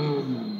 Mm.